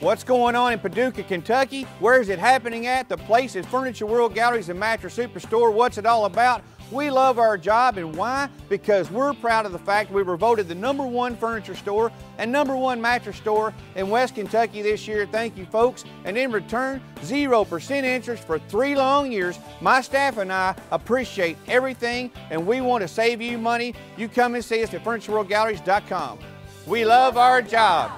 What's going on in Paducah, Kentucky? Where's it happening at? The place is Furniture World Galleries and Mattress Superstore. What's it all about? We love our job and why? Because we're proud of the fact we were voted the number one furniture store and number one mattress store in West Kentucky this year. Thank you folks. And in return, 0% interest for three long years. My staff and I appreciate everything and we want to save you money. You come and see us at FurnitureWorldGalleries.com. We love our job.